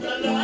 la la la.